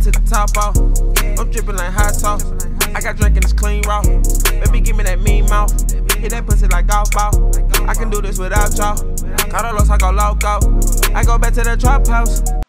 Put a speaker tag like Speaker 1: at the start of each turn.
Speaker 1: To the top off. I'm dripping like hot sauce. I got drinking this clean raw. Baby, give me that mean mouth. Hit that pussy like golf ball. I can do this without y'all. Got lost, I go loco. I go back to the trap house.